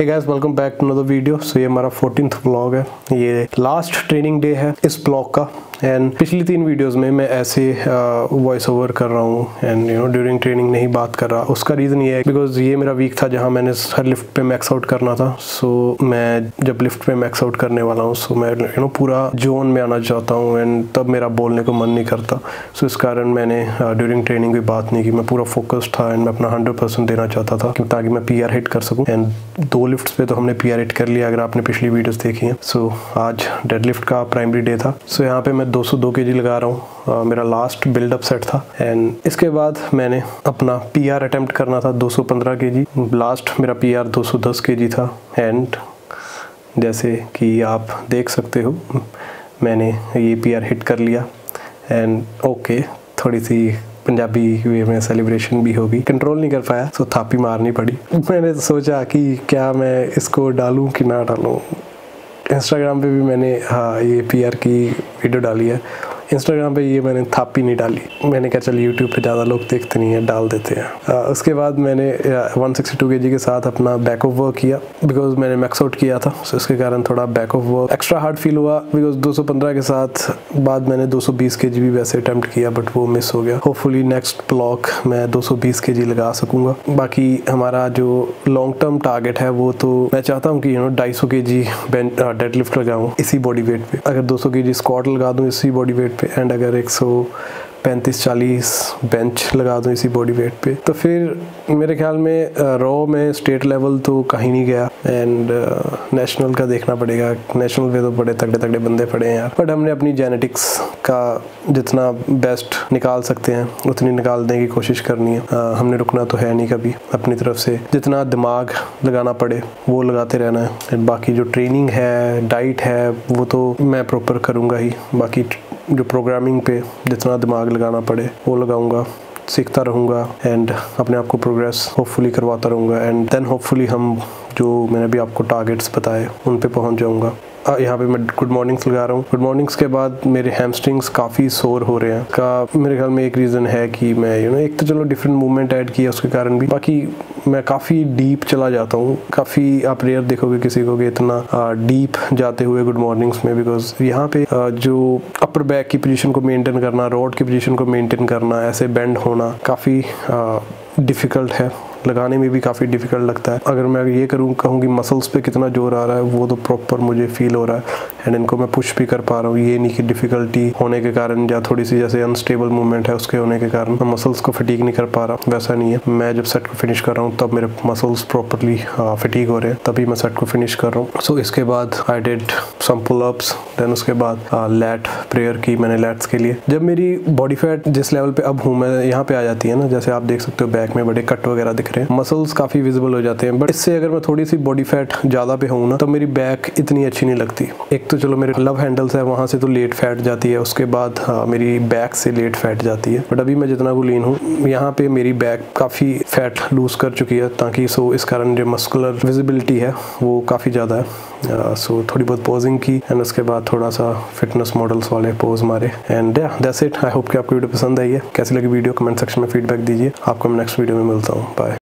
Hey guys welcome back to another video so ये हमारा fourteen blog है। ये लास्ट ट्रेनिंग डे है इस ब्लॉग का। एंड पिछली तीन वीडियोस में मैं ऐसे वॉइस ओवर कर रहा हूँ and you know during training नहीं बात कर रहा। उसका रीज़न ये है बिकॉज़ ये मेरा वीक था जहाँ मैंने हर लिफ्ट पे मैक्स आउट करना था। सो so, मैं जब लिफ्ट पे मैक्स आउट करने वाला हूँ सो so, मैं यू you नो know, पूरा जोन में आना चाहता हूँ एंड तब मेरा बोलने को मन नहीं करता। सो so, इस कारण मैंने ड्यूरिंग ट्रेनिंग भी बात नहीं की। मैं पूरा फोकस था एंड मैं अपना हंड्रेड परसेंट देना चाहता था ताकि मैं पीआर हिट कर सकूँ। एंड दो लिफ्ट पे तो हमने पीआर हिट कर लिया अगर आपने पिछली वीडियोज़ देखी हैं। सो so, आज डेड लिफ्ट का प्राइमरी डे था। सो so, यहाँ पे मैं दो सौ दो के जी लगा लगा रहा हूँ। मेरा लास्ट बिल्डअप सेट था। एंड इसके बाद मैंने अपना पी आर अटैम्प्ट करना था 215 केजी। लास्ट मेरा पी आर 210 केजी था। एंड जैसे कि आप देख सकते हो मैंने ये पी आर हिट कर लिया। एंड ओके okay, थोड़ी सी पंजाबी वे में सेलिब्रेशन भी होगी। कंट्रोल नहीं कर पाया सो थापी मारनी पड़ी। मैंने सोचा कि क्या मैं इसको डालूं कि ना डालूं। इंस्टाग्राम पे भी मैंने हाँ ये पीआर की वीडियो डाली है। इंस्टाग्राम पे ये मैंने थापी नहीं डाली। मैंने कहा चल यूट्यूब पे ज़्यादा लोग देखते नहीं है डाल देते हैं। आ, उसके बाद मैंने वन सिक्सटी टू के जी के साथ अपना बैक ऑफ़ वर्क किया बिकॉज़ मैंने मैक्स आउट किया था। सो इसके कारण थोड़ा back off work extra hard feel हुआ बिकॉज़ 215 के साथ बाद मैंने 220 के जी भी वैसे अटैम्प्ट किया बट वो मिस हो गया। होपफुली नेक्स्ट ब्लॉक मैं 220 के जी लगा सकूँगा। बाकी हमारा जो लॉन्ग टर्म टारगेट है वो तो मैं चाहता हूँ कि यू नो ढाई सौ के जी डेड लिफ्ट लगाऊँ इसी बॉडी वेट पे। अगर दो सौ के जी स्कॉट लगा दूँ इसी बॉडी वेट पे एंड अगर एक सौ पैंतीस चालीस बेंच लगा दूँ इसी बॉडी वेट पे तो फिर मेरे ख्याल में रॉ में स्टेट लेवल तो कहीं नहीं गया एंड नेशनल का देखना पड़ेगा। नेशनल पे तो बड़े तगड़े तगड़े बंदे पड़े हैं यार। बट हमने अपनी जेनेटिक्स का जितना बेस्ट निकाल सकते हैं उतनी निकालने की कोशिश करनी है। आ, हमने रुकना तो है नहीं कभी अपनी तरफ़ से। जितना दिमाग लगाना पड़े वो लगाते रहना है। बाकी जो ट्रेनिंग है डाइट है वो तो मैं प्रॉपर करूँगा ही। बाकी जो प्रोग्रामिंग पे जितना दिमाग लगाना पड़े, वो लगाऊँगा, सीखता रहूँगा एंड अपने आप को प्रोग्रेस होपफुली करवाता रहूँगा एंड देन होपफुली हम जो मैंने भी आपको टारगेट्स बताए, उन पे पहुँच जाऊँगा। यहाँ पे मैं गुड मॉर्निंग्स लगा रहा हूँ। गुड मॉर्निंग्स के बाद मेरे हैमस्ट्रिंग्स काफ़ी सोर हो रहे हैं। का मेरे ख्याल में एक रीज़न है कि मैं यू नो एक तो चलो डिफरेंट मूवमेंट ऐड किया उसके कारण भी। बाकी मैं काफ़ी डीप चला जाता हूँ। काफ़ी आप रेयर देखोगे किसी को कि इतना डीप जाते हुए गुड मॉर्निंग्स में बिकॉज़ यहाँ पे आ, जो अपर बैक की पोजीशन को मेंटेन करना रोड की पोजीशन को मेंटेन करना ऐसे बेंड होना काफ़ी डिफ़िकल्ट है। लगाने में भी काफ़ी डिफ़िकल्ट लगता है। अगर मैं ये करूँ कहूँ कि मसल्स पे कितना ज़ोर आ रहा है वो तो प्रॉपर मुझे फील हो रहा है। एंड इनको मैं पुश भी कर पा रहा हूँ। ये नहीं कि डिफ़िकल्टी होने के कारण या थोड़ी सी जैसे अनस्टेबल मूवमेंट है उसके होने के कारण मैं मसल्स को फटीक नहीं कर पा रहा वैसा नहीं है। मैं जब सेट को फिनिश कर रहा हूँ तब मेरे मसल्स प्रॉपरली फिटीक हो रहे हैं। तभी मैं सेट को फिनिश कर रहा हूँ। सो so, इसके बाद I did some pull ups then उसके बाद लैट प्रेयर की मैंने लैट्स के लिए। जब मेरी बॉडी फैट जिस लेवल पे अब हूँ मैं यहाँ पे आ जाती है ना जैसे आप देख सकते हो बैक में बड़े कट वगैरह दिख रहे हैं। मसल्स काफ़ी विजिबल हो जाते हैं बट इससे अगर मैं थोड़ी सी बॉडी फैट ज़्यादा पे हूँ ना तो मेरी बैक इतनी अच्छी नहीं लगती। एक तो चलो मेरे लव हैंडल्स है वहाँ से तो लेट फैट जाती है उसके बाद हाँ, मेरी बैक से लेट फैट जाती है। बट अभी मैं जितना को लीन हूँ यहाँ पे मेरी बैक काफ़ी फैट लूज कर चुकी है ताकि सो इस कारण जो मस्कुलर विजिबिलिटी है वो काफ़ी ज़्यादा है। सो थोड़ी बहुत पोजिंग की एंड उसके बाद थोड़ा सा फिटनेस मॉडल्स वाले पोज मारे। And that's it I hope कि आपको वीडियो पसंद आई है। कैसी लगी वीडियो कमेंट सेक्शन में फीडबैक दीजिए। आपको मैं नेक्स्ट वीडियो में मिलता हूँ। बाय